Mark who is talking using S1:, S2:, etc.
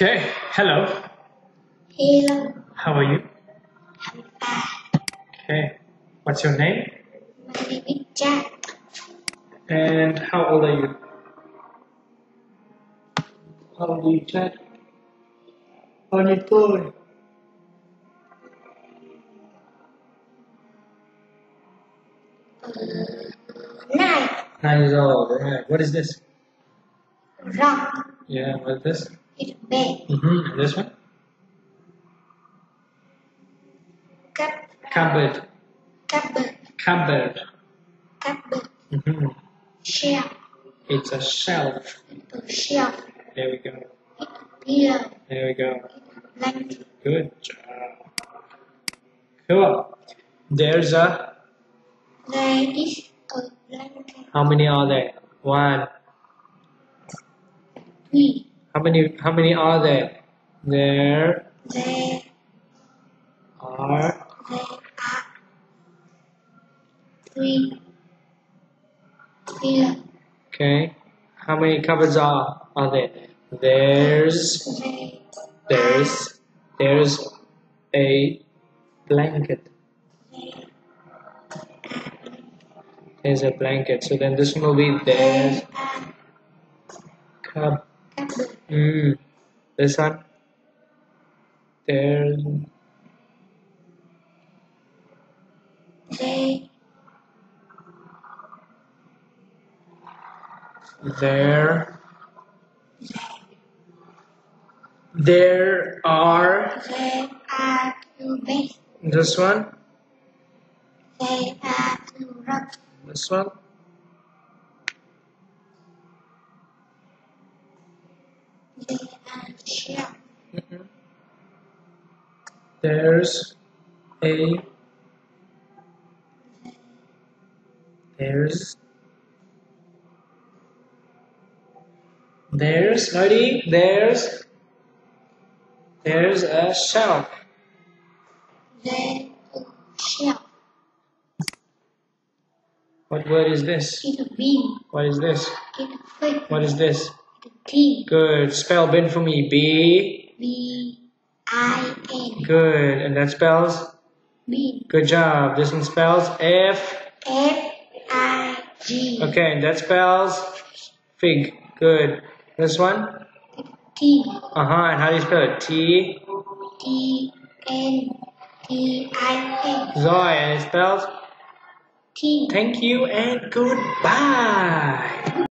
S1: Okay, hello.
S2: Hello,
S1: How are you?
S2: I'm fine.
S1: Okay, what's your name?
S2: My name is Chad.
S1: And how old are you? How old are you, Chad? How old are you, boy?
S2: Nine.
S1: Nine years old. Right. What is this?
S2: Rock.
S1: Yeah, what is this?
S2: It's bed.
S1: Mm-hmm. This one?
S2: Cup.
S1: Cupboard.
S2: Cupboard.
S1: Cupboard.
S2: Cupboard.
S1: Mm-hmm.
S2: Shelf.
S1: It's a shelf.
S2: It's a shelf.
S1: There we go.
S2: Pillow.
S1: There we go.
S2: Blanket.
S1: Good job. Cool. There's a.
S2: There is a blanket.
S1: How many are there? One.
S2: Three.
S1: How many? How many are there? There are
S2: three
S1: okay. How many cupboards are are there? There's there's there's a blanket. There's a blanket. So then this will be there's
S2: cupboard.
S1: Mm. This one. There's
S2: There.
S1: there. There are
S2: There are two beds.
S1: this one.
S2: There are two.
S1: This one. Mm-hmm. There's a there's there's ready there's there's a shelf
S2: There a shelf.
S1: what word is this?
S2: It's a bin.
S1: what is this?
S2: It's a
S1: what is this?
S2: It's a tin.
S1: good. Spell bin for me. B
S2: B I N.
S1: good. And that spells?
S2: Bin.
S1: good job. This one spells f?
S2: F I G.
S1: okay. And that spells fig. Good. This one?
S2: T.
S1: Uh-huh. And how do you spell it? T?
S2: T N T I N.
S1: Zoe, and it spells?
S2: T.
S1: thank you and goodbye.